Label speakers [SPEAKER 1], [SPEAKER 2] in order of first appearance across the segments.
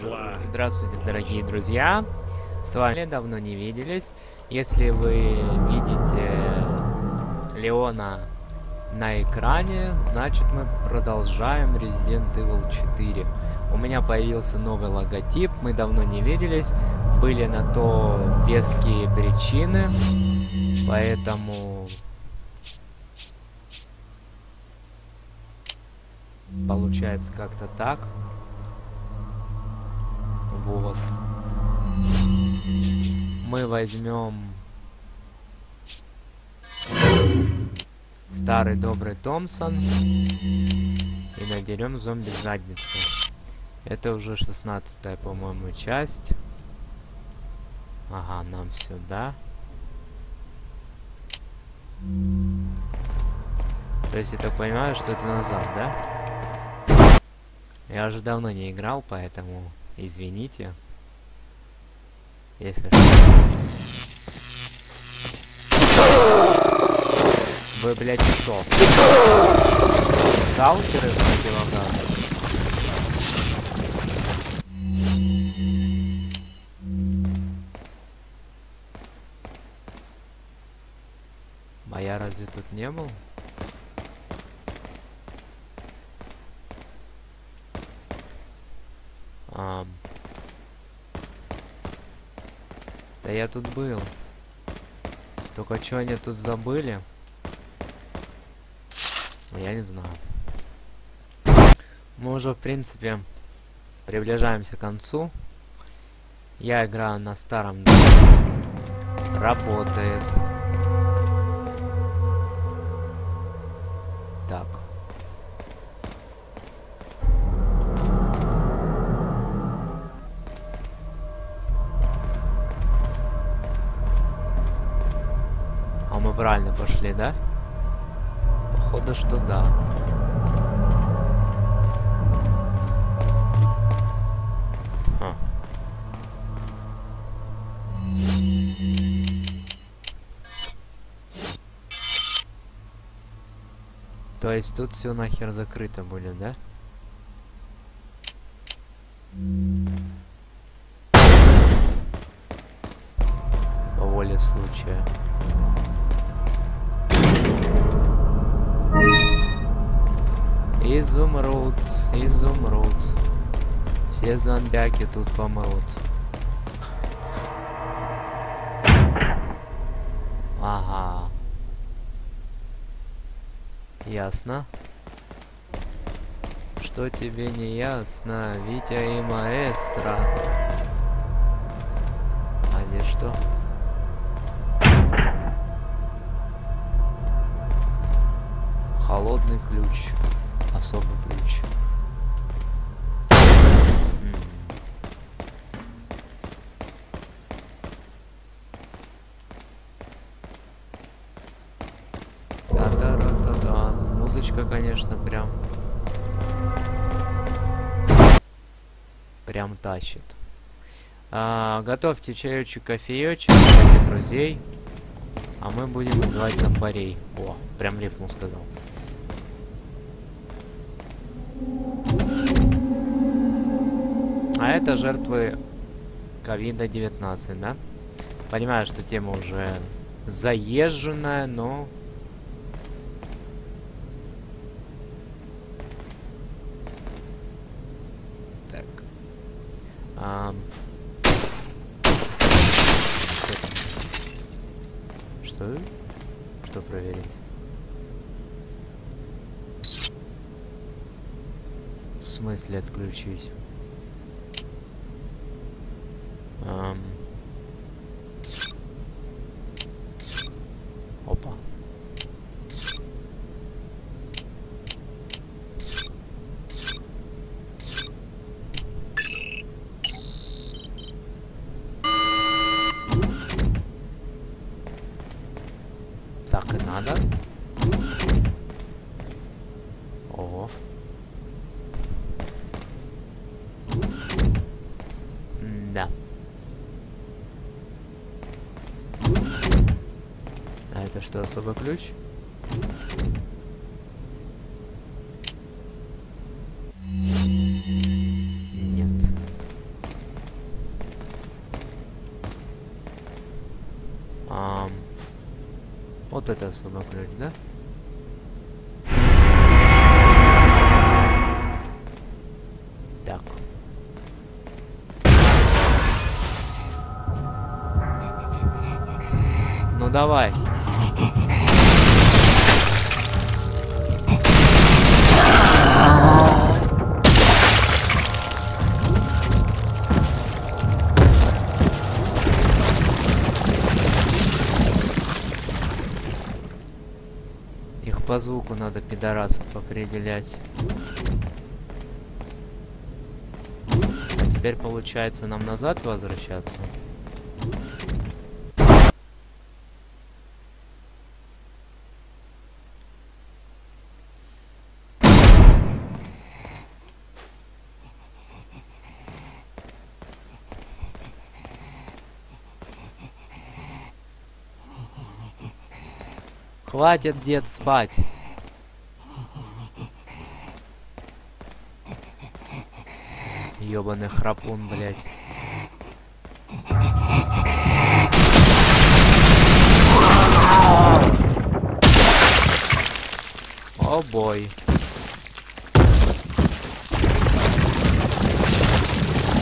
[SPEAKER 1] зла.
[SPEAKER 2] Здравствуйте, дорогие друзья! С вами давно не виделись. Если вы видите Леона на экране, значит мы продолжаем Resident Evil 4. У меня появился новый логотип, мы давно не виделись, были на то веские причины, поэтому получается как-то так. Вот. Мы возьмем старый добрый Томпсон и надерем зомби задницы. Это уже шестнадцатая, по-моему, часть. Ага, нам сюда. То есть я так понимаю, что это назад, да? Я уже давно не играл, поэтому извините. Если Вы, блядь, кто? Сталкеры в противогазах? А я разве тут не был? А... Да я тут был. Только что они тут забыли? Я не знаю. Мы уже, в принципе, приближаемся к концу. Я играю на старом Работает. Пошли, да? Походу, что да. Ха. То есть тут все нахер закрыто будет, да? Тут помрут. Ага. Ясно. Что тебе не ясно, Витя и маэстро? А здесь что? Холодный ключ особый ключ. Прям тащит. А, готовьте чаечек, кофеечек, ищите друзей. А мы будем убивать зомбарей. О, прям рифму сказал. А это жертвы ковида-19, да? Понимаю, что тема уже заезженная, но... Так. А... Что там? Что? Что проверить? В смысле Это что, особый ключ? Нет. А, вот это особый ключ, да? Так. Ну давай. Звуку надо пидорасов определять. А теперь получается нам назад возвращаться. Хватит, дед, спать. Ёбаный храпун, блядь. О бой.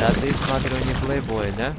[SPEAKER 2] Да ты, смотрю, не плейбой, да?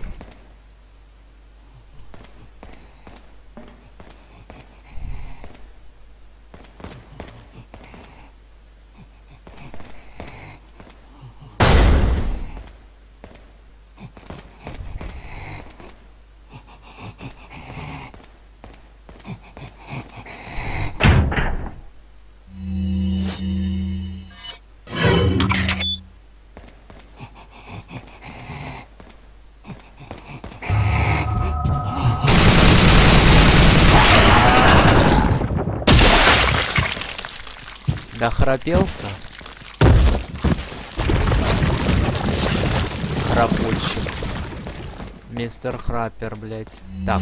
[SPEAKER 2] Дохрапелся? Храпульщик. Мистер Храппер, блядь. Так.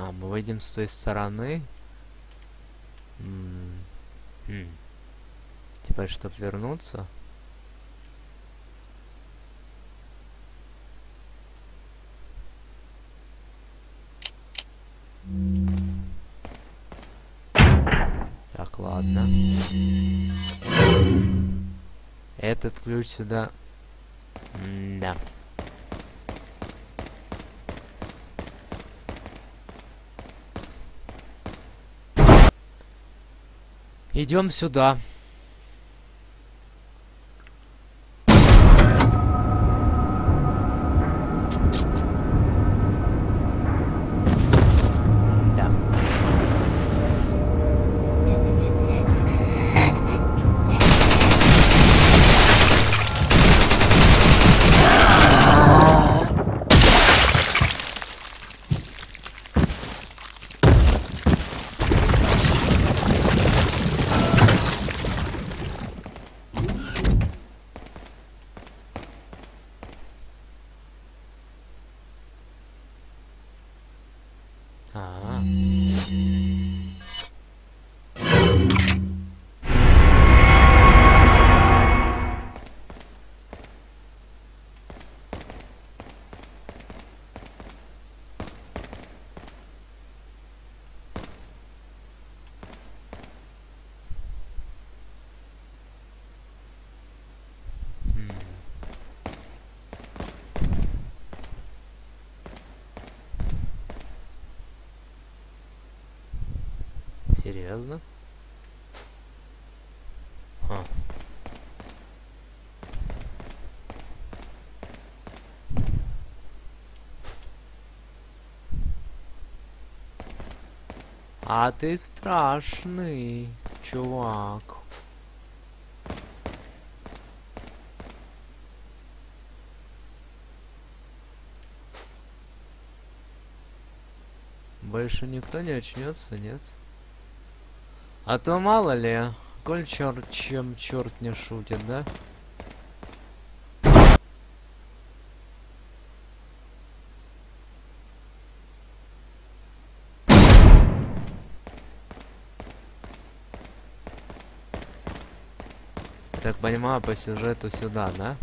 [SPEAKER 2] А, мы выйдем с той стороны. Типа, чтоб вернуться. Так, ладно. Этот ключ сюда... Да. Идем сюда. Серьезно? Ха. А ты страшный, чувак. Больше никто не очнется, нет? А то мало ли, коль черт чем черт не шутит, да? Так понимаю, по сюжету сюда, да?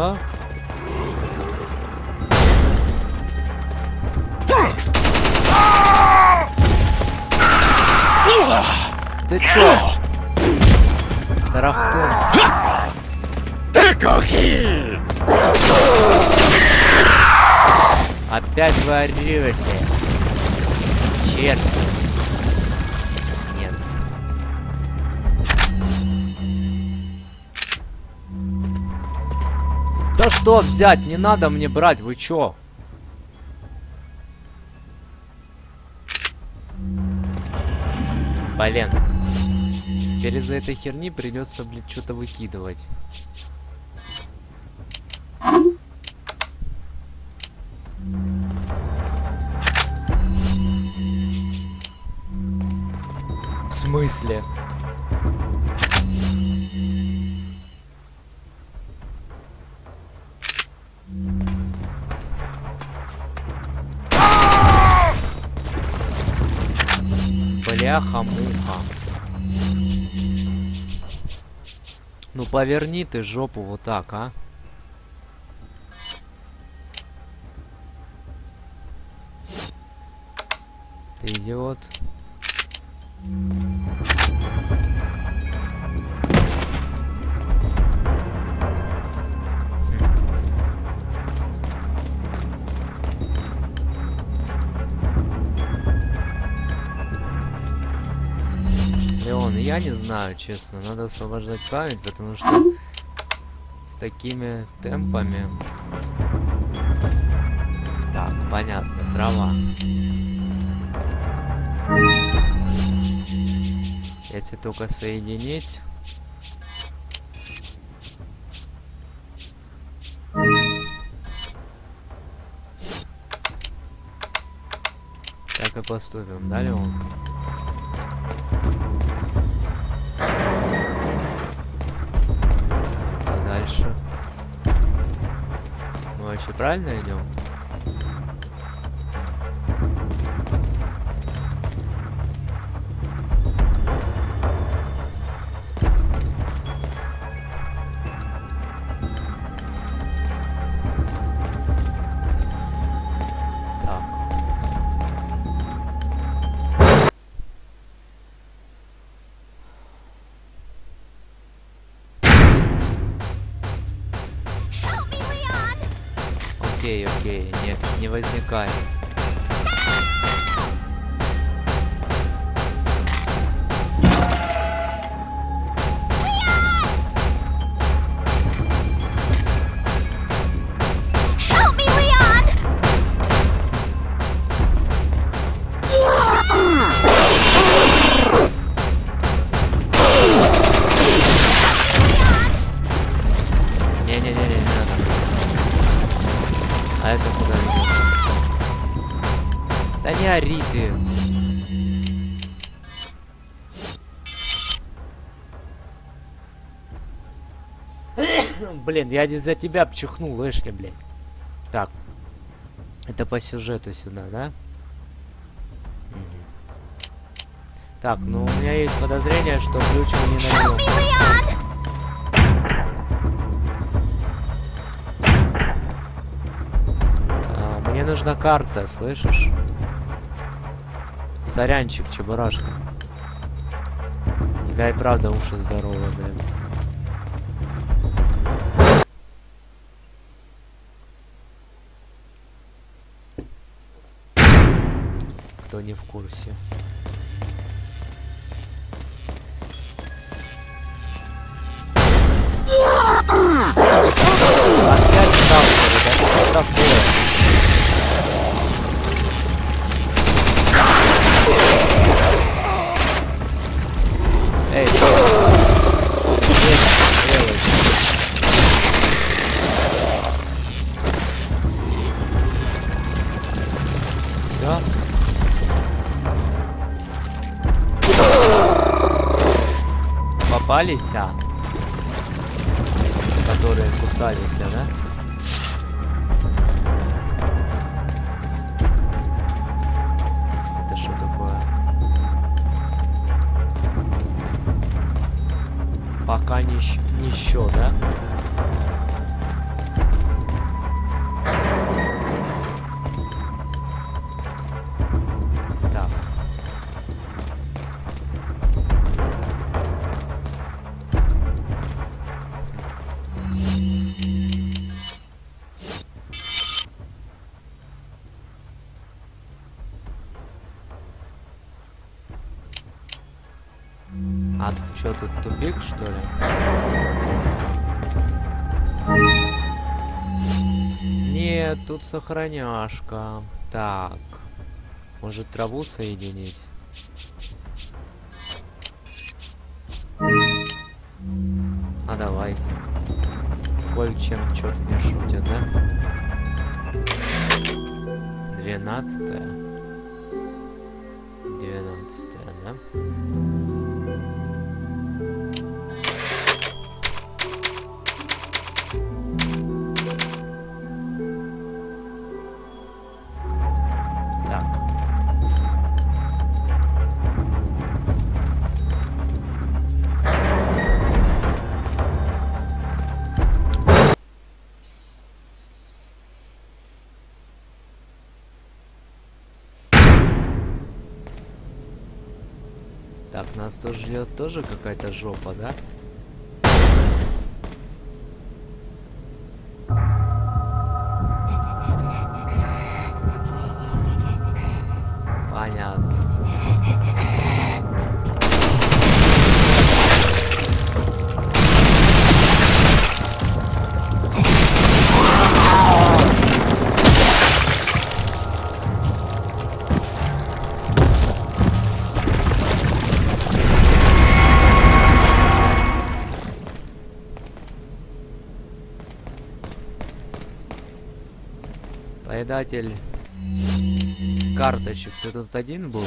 [SPEAKER 2] Все? Ты чё? Тарафтун. Опять вы что взять? Не надо мне брать, вы чё? Блин. Теперь из-за этой херни придется, блядь, что-то выкидывать. В смысле? Бляха-муха. Ну поверни ты жопу вот так, а. Ты идиот. Я не знаю, честно. Надо освобождать память, потому что с такими темпами... Так, понятно, трава. Если только соединить... Так и поступим, да, Леон? Правильно идем? блин, я из-за тебя пчихнул, Эшли, блядь. Так. Это по сюжету сюда, да? Так, ну у меня есть подозрение, что ключ мы не найдем.
[SPEAKER 1] А, мне
[SPEAKER 2] нужна карта, слышишь? Сорянчик, чебурашка. У тебя и правда уши здоровые, блин. Кто не в курсе. Опять сталкеры, да что? Эй, Попались, а? Которые кусались, да? Это что такое? Пока не, не еще, да? Что тут тупик, что ли? Нет, тут сохраняшка. Так. Может траву соединить? А давайте. Коль чем черт не шутит, да? Двенадцатая. Тоже ждет тоже какая-то жопа, да? Поедатель карточек. Ты тут один был?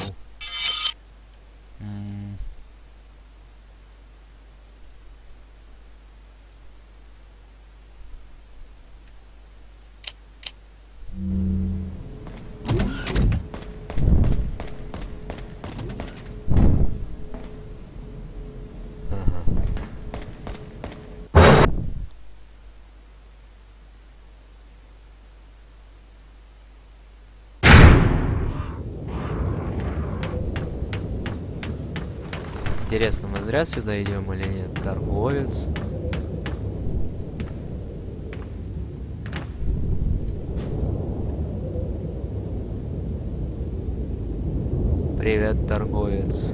[SPEAKER 2] Интересно, мы зря сюда идем или нет? Торговец. Привет, торговец.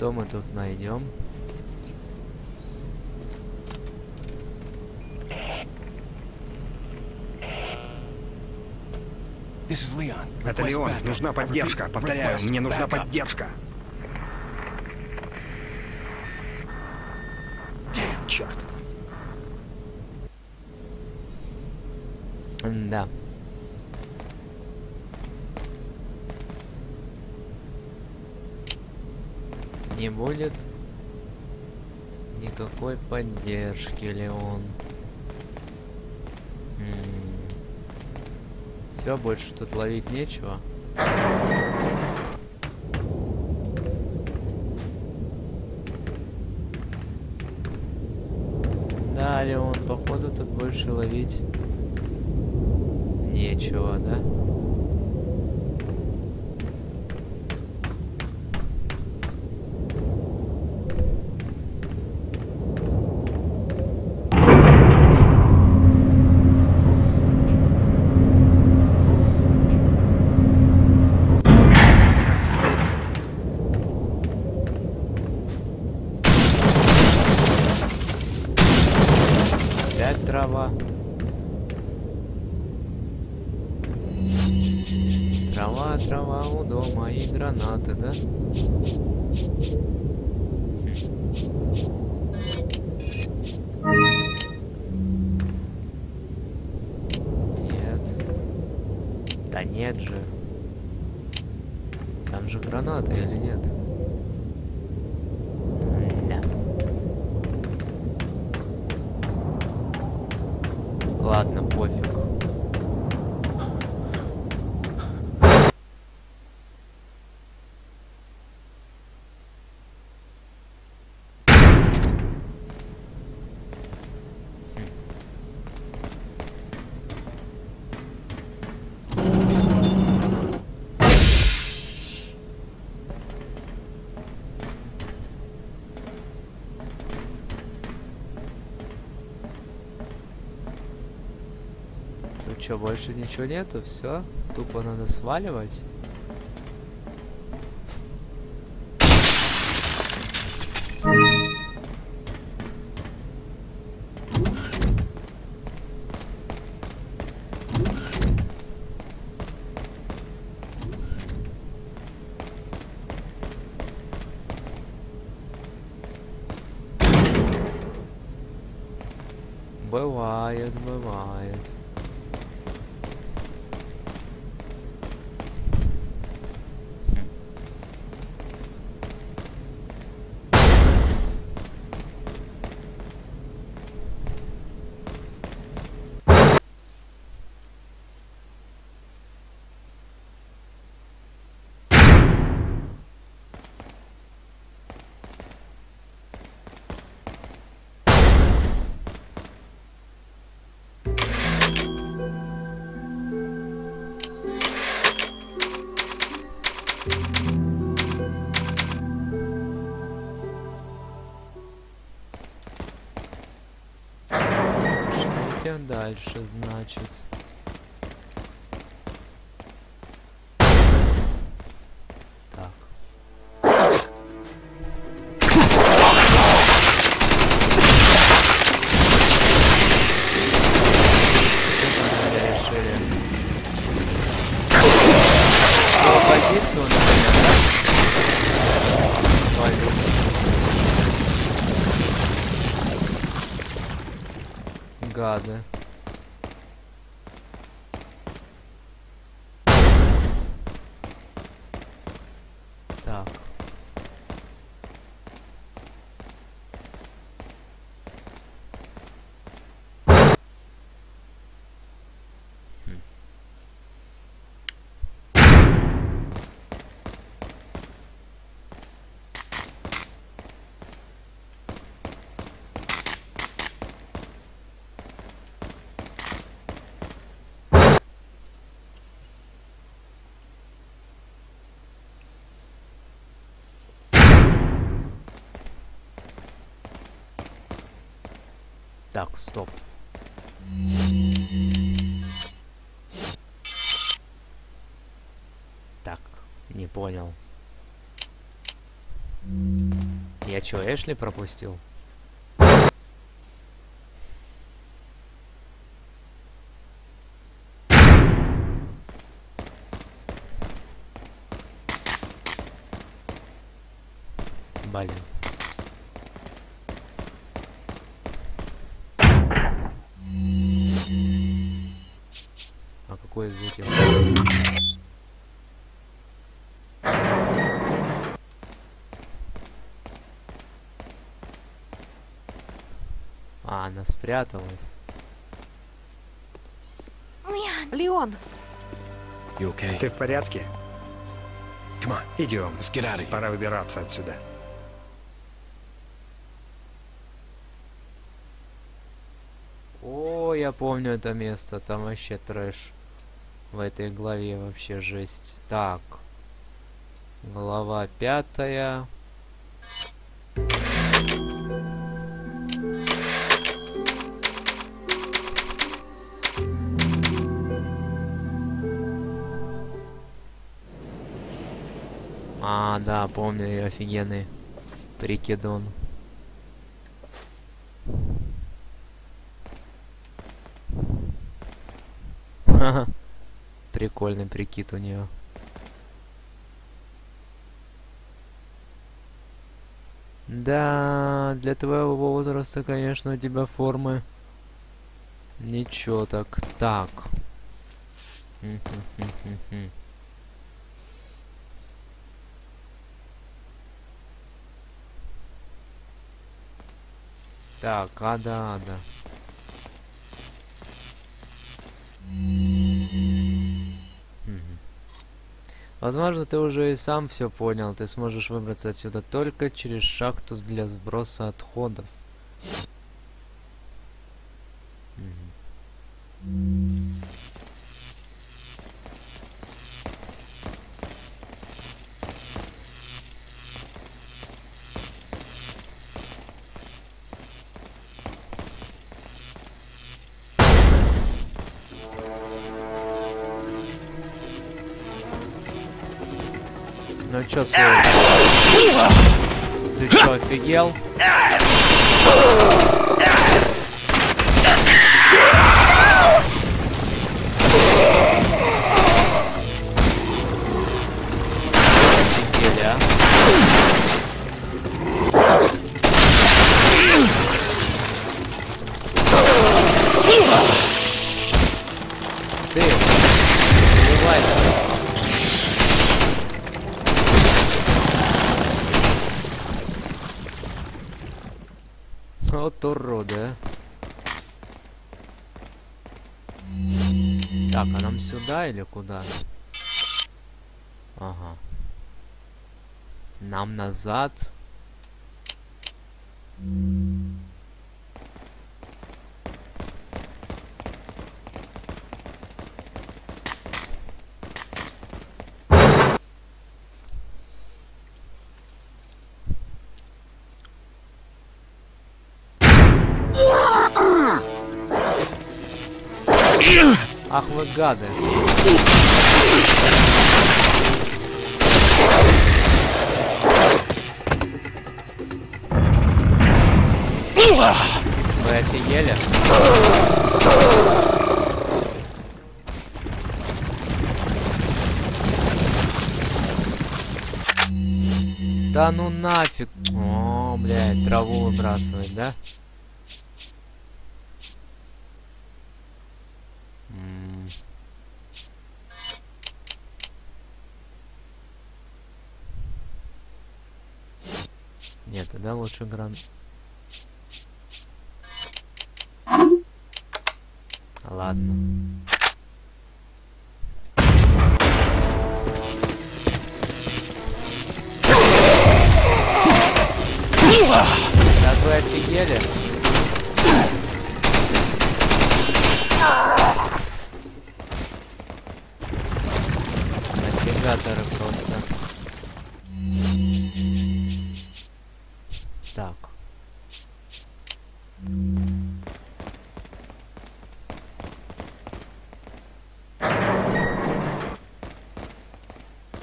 [SPEAKER 2] Что мы тут найдем?
[SPEAKER 3] Это Леон. Нужна поддержка. Повторяю, мне нужна поддержка. Черт.
[SPEAKER 2] Да. Не будет никакой поддержки, Леон. Все, больше тут ловить нечего. Да, Леон, походу тут больше ловить нечего, да? Опять трава. Трава, трава у дома и гранаты, да? Нет. Да нет же. Там же граната или нет? Да. Ладно, пофиг. Тут что, больше ничего нету? Все? Тупо надо сваливать? Дальше, значит. Так, стоп. Так, не понял. Я чё, Эшли пропустил? Спряталась.
[SPEAKER 4] Леон,
[SPEAKER 5] okay?
[SPEAKER 3] Ты в порядке? Идем. Пора выбираться отсюда.
[SPEAKER 2] О, я помню это место. Там вообще трэш. В этой главе вообще жесть. Так. Глава пятая. А, да, помню, офигенный прикидон. Ха-ха. Прикольный прикид у нее. Да, для твоего возраста, конечно, у тебя формы. Ничего так. Так. Так, ада, ада. Возможно, ты уже и сам все понял. Ты сможешь выбраться отсюда только через шахту для сброса отходов. Мгм. Чё, Слой? Ты чё, офигел? Вот уроды, а. Так, а нам сюда или куда? Ага. Нам назад. Гады. Вы офигели? Да ну нафиг. О, блядь, траву выбрасывать, да? М. Тогда лучше гран... Ладно. Так вы офигели? Так.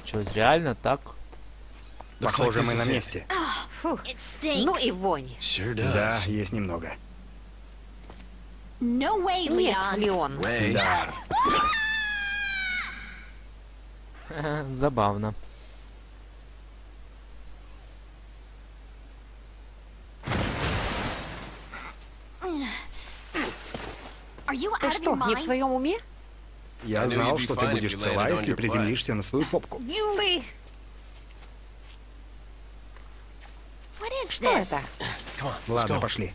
[SPEAKER 2] Чё, реально так?
[SPEAKER 3] Похоже, мы на месте.
[SPEAKER 4] фух, ну и вонь.
[SPEAKER 5] Sure
[SPEAKER 3] Да, есть немного.
[SPEAKER 1] No way,
[SPEAKER 4] Нет. Леон.
[SPEAKER 5] Way.
[SPEAKER 3] Да.
[SPEAKER 2] Забавно.
[SPEAKER 1] Are your
[SPEAKER 4] не в своем уме?
[SPEAKER 3] Я знал, что ты будешь цела, если приземлишься на свою попку.
[SPEAKER 4] Ты... Что это?
[SPEAKER 3] Ладно, пошли.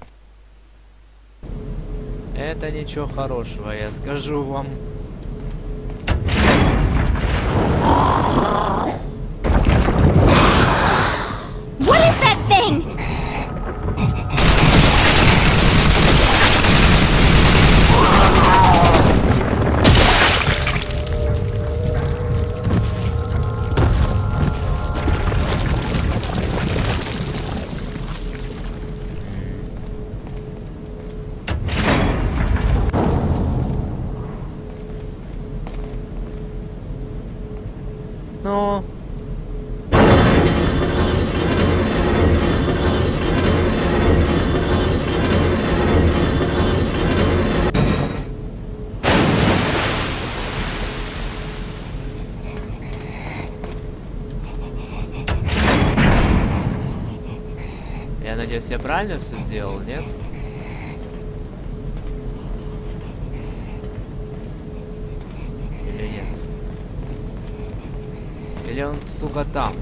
[SPEAKER 2] Это ничего хорошего, я скажу вам. Надеюсь, я правильно все сделал, нет? Или нет? Или он, сука, там?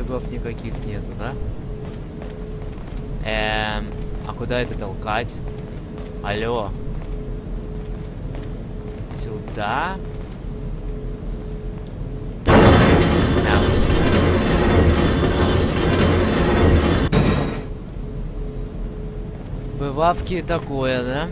[SPEAKER 2] Рычагов никаких нету, да? Эм, а куда это толкать? Алло. Сюда? Да. Бывавки такое, да?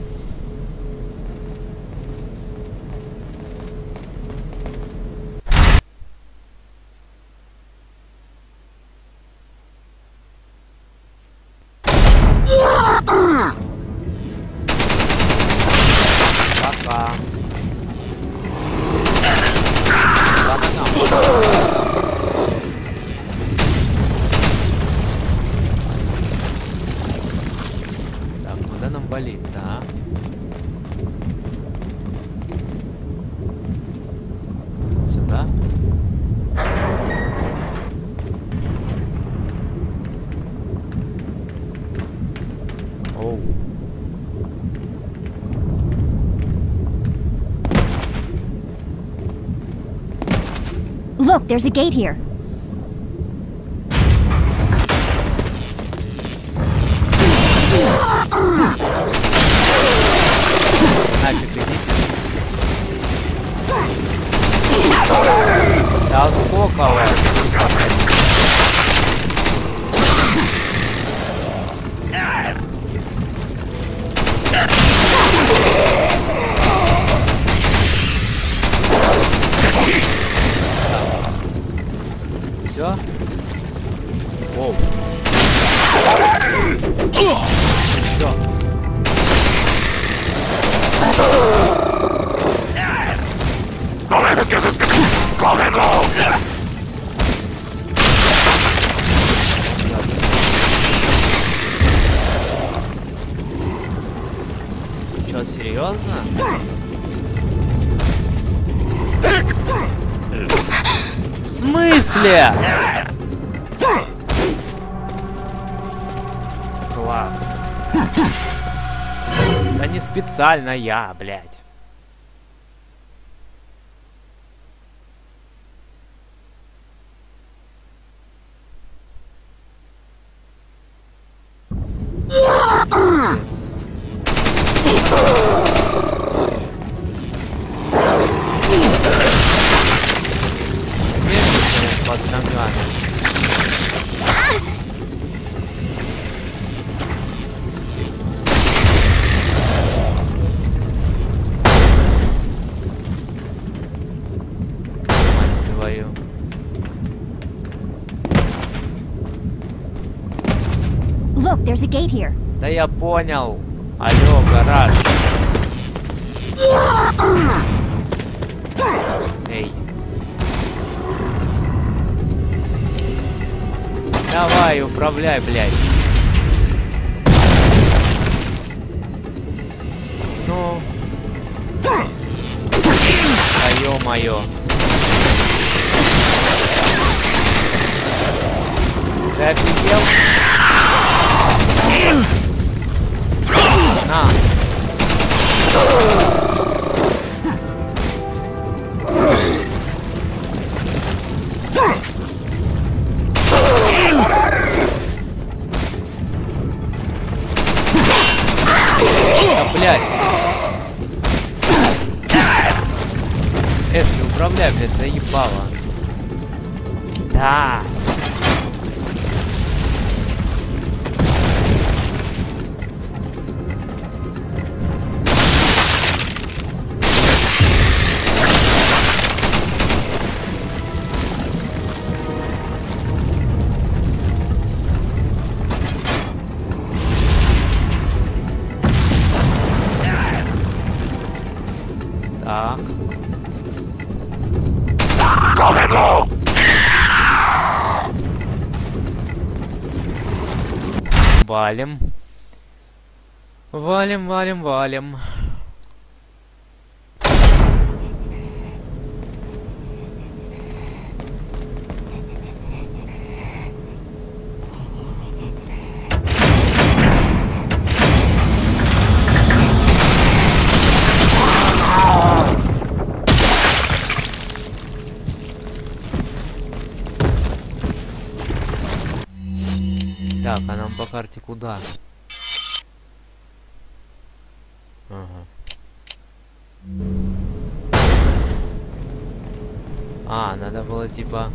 [SPEAKER 2] Оу.
[SPEAKER 1] Look, there's a gate here.
[SPEAKER 2] Специально я, блядь. Пиздец. Под ногами.
[SPEAKER 1] There's a gate here.
[SPEAKER 2] Да я понял. Алло, гараж. Эй. Давай, управляй, блядь. Ну. Да ё-моё. Ты офигел? На. Да, блядь. Эшли, управляй, блядь, заебала. Да. Так. Валим. Валим, валим, валим. Карте куда? Ага. А, надо было типа...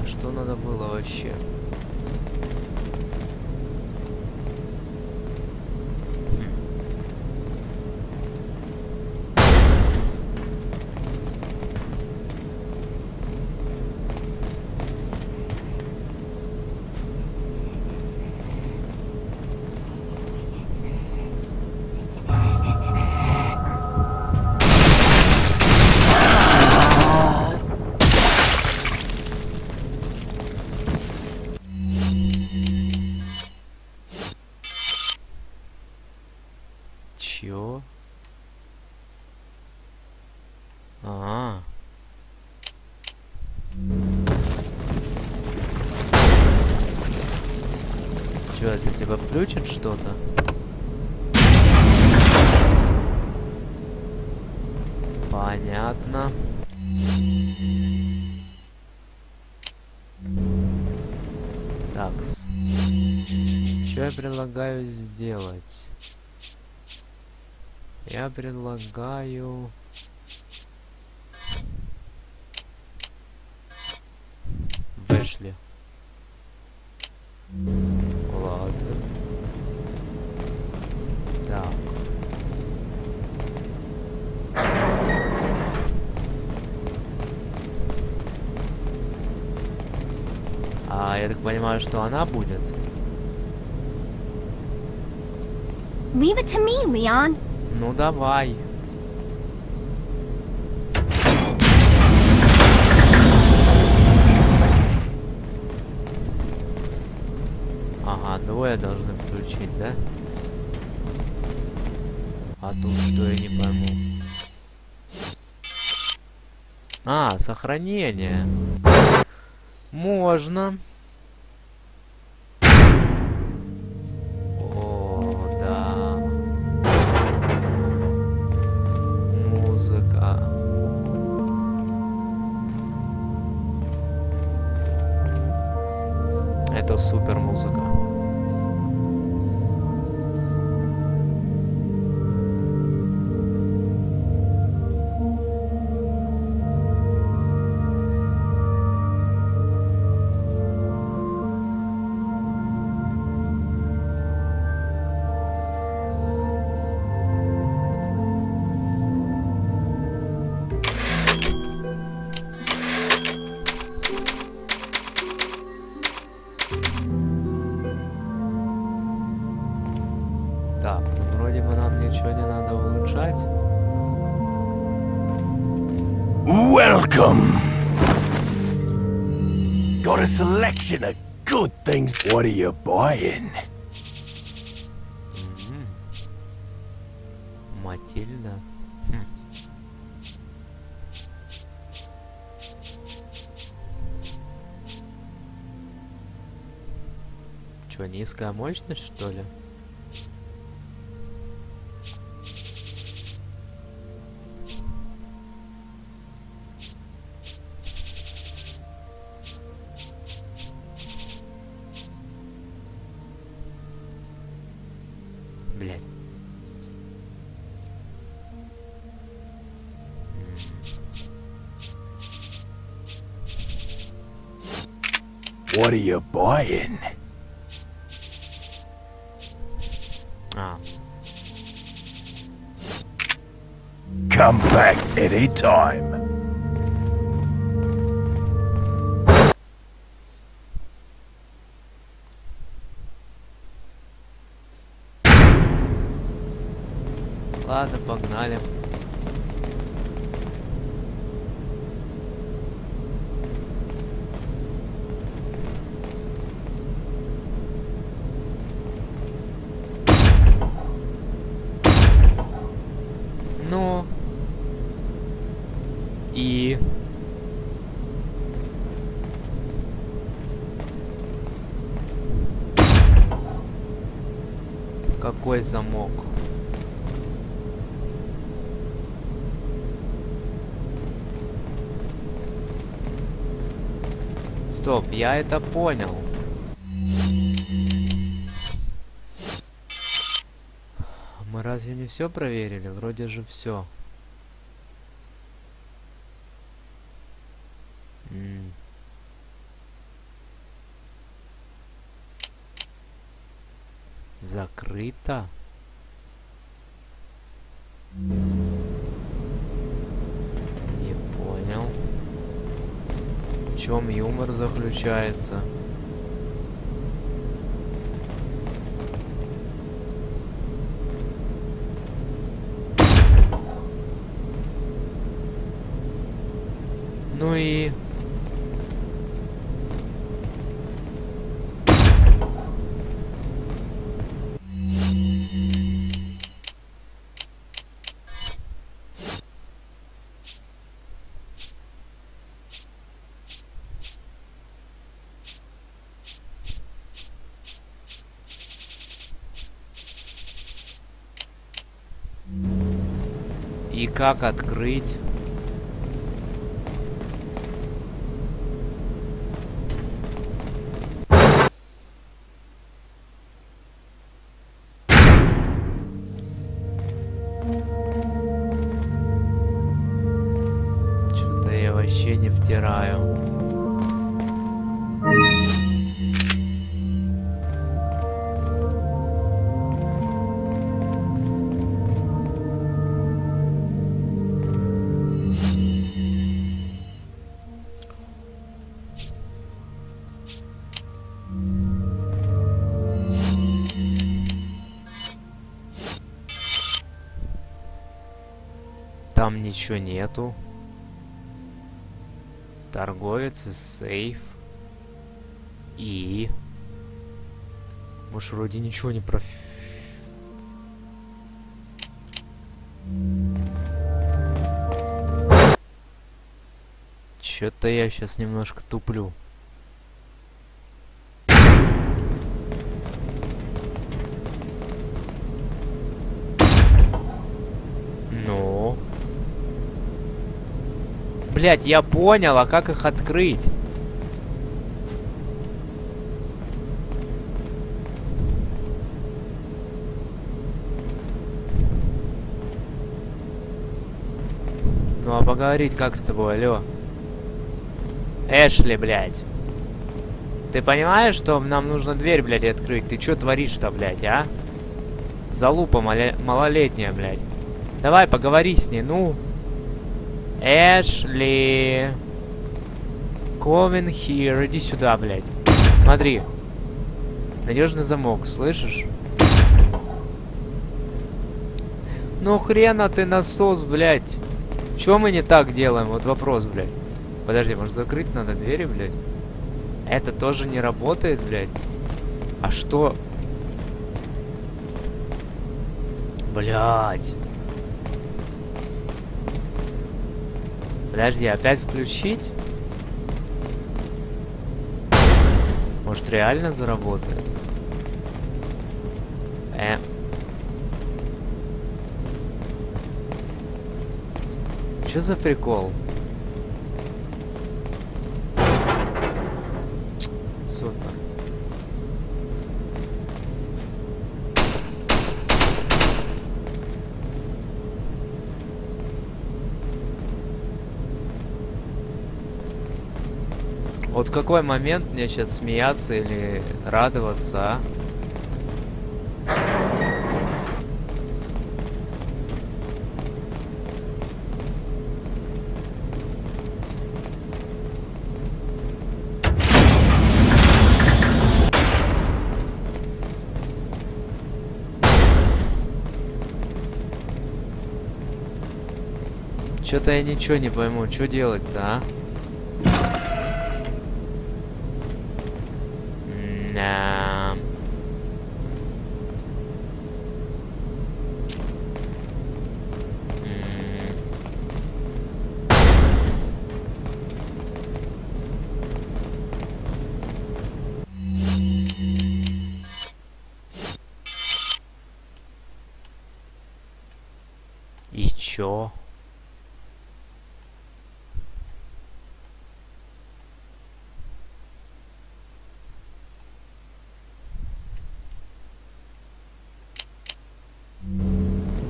[SPEAKER 2] А что надо было вообще? Чё, это тебя включит что-то? Понятно. Такс. Что я предлагаю сделать? Я предлагаю... понимаю, что она будет?
[SPEAKER 1] Leave it to me, Leon.
[SPEAKER 2] Ну давай. Ага, двое должны включить, да? А тут что я не пойму. А, сохранение. Можно.
[SPEAKER 4] Selection of good things. What are you buying?
[SPEAKER 2] Матильда. Хм. Чё, низкая мощность, что ли?
[SPEAKER 4] You buying?
[SPEAKER 2] А,
[SPEAKER 4] Come back anytime.
[SPEAKER 2] ладно, погнали. Ну. И... Какой замок? Стоп, я это понял. Мы разве не все проверили? Вроде же все. Закрыто? Не понял. В чем юмор заключается? Ну и... как открыть? Ничего нету. Торговец и сейф. И... Может, вроде ничего не про... Чё-то я сейчас немножко туплю. Блять, я понял, а как их открыть? Ну а поговорить как с тобой, алло? Эшли, блядь. Ты понимаешь, что нам нужно дверь, блядь, открыть? Ты чё творишь-то, блядь, а? Залупа малолетняя, блядь. Давай, поговори с ней, ну. Эшли. Come in here. Иди сюда, блядь. Смотри. Надежный замок, слышишь? Ну хрена ты насос, блядь. Чё мы не так делаем? Вот вопрос, блядь. Подожди, может закрыть надо двери, блядь? Это тоже не работает, блядь? А что? Блядь. Подожди, опять включить? Может реально заработает? Э. Чё за прикол? Вот в какой момент мне сейчас смеяться или радоваться, а? Что-то я ничего не пойму, что делать-то, а?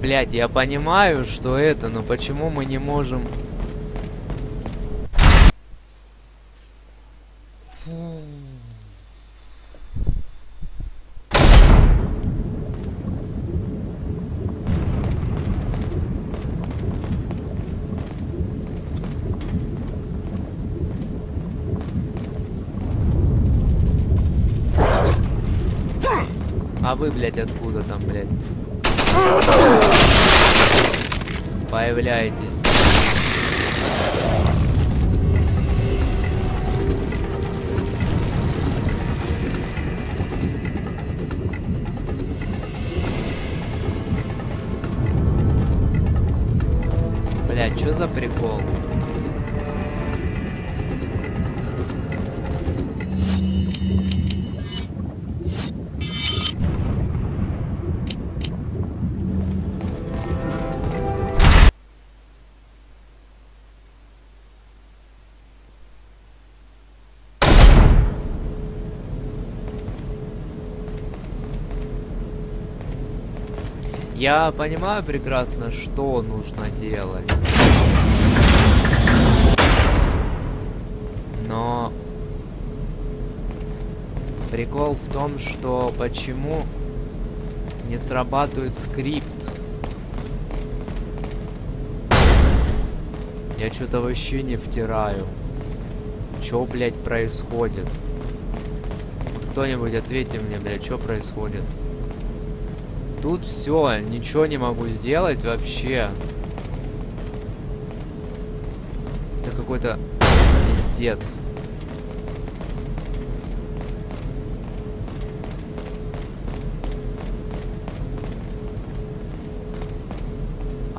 [SPEAKER 2] Блять, я понимаю, что это, но почему мы не можем... А вы, блядь, откуда там, блядь? Появляйтесь. Я понимаю прекрасно, что нужно делать. Но прикол в том, что почему не срабатывает скрипт. Я что-то вообще не втираю. Чё, блядь, происходит? Кто-нибудь ответьте мне, блядь, что происходит? Тут все, ничего не могу сделать вообще. Это какой-то пиздец.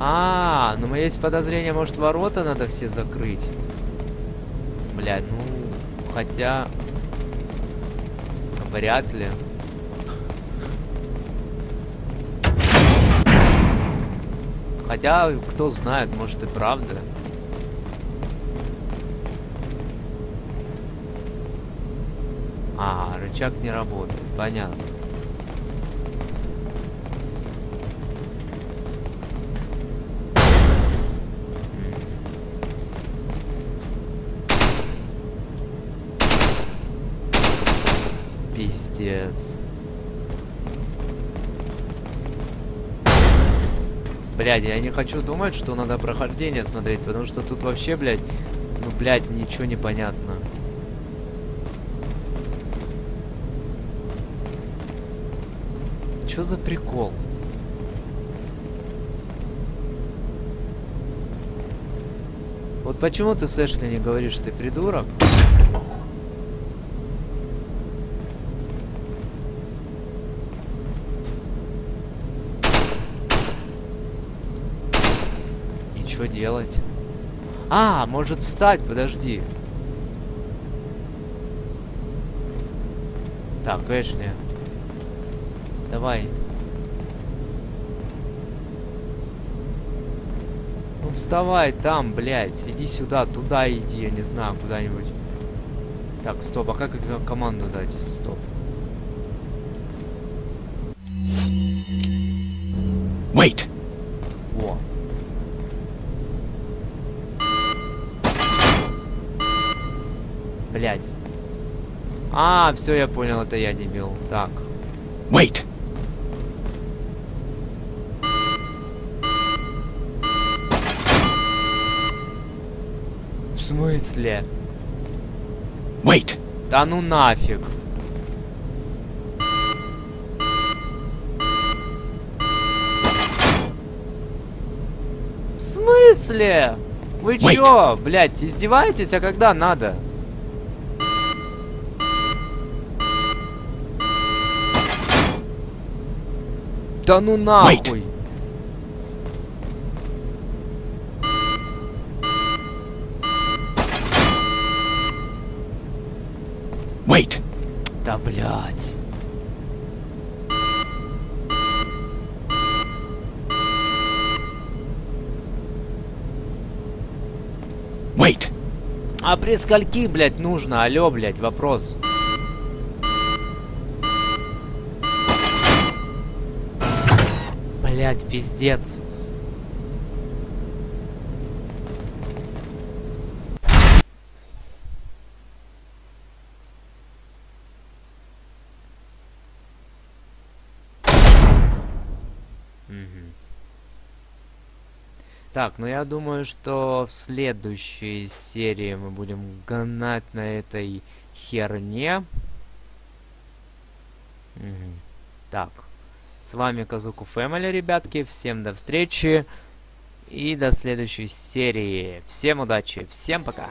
[SPEAKER 2] А, ну у меня есть подозрение, может ворота надо все закрыть. Блядь, ну, хотя... Вряд ли. Хотя, кто знает, может и правда. А, рычаг не работает, понятно. Пиздец. Блядь, я не хочу думать, что надо прохождение смотреть, потому что тут вообще, блядь, ну, блядь, ничего не понятно. Чё за прикол? Вот почему ты с Эшли не говоришь, ты придурок? И что делать? А, может встать, подожди. Так, Эшли. Давай. Ну вставай там, блядь. Иди сюда, туда иди, я не знаю, куда-нибудь. Так, стоп, а как команду дать? Стоп. А, все, я понял, это я дебил. Так.
[SPEAKER 4] Wait!
[SPEAKER 2] В смысле?
[SPEAKER 4] Wait!
[SPEAKER 2] Да ну нафиг. В смысле? Вы чё, блядь, издеваетесь, а когда надо? Да ну нахуй.
[SPEAKER 4] Wait!
[SPEAKER 2] Да блядь.
[SPEAKER 4] Wait!
[SPEAKER 2] А при скольки, блядь, нужно? Алло, блядь, вопрос. Блядь, пиздец. Так, ну я думаю, что в следующей серии мы будем гнать на этой херне. Мгм. Так, с вами Казуку Фэмили, ребятки. Всем до встречи и до следующей серии. Всем удачи, всем пока.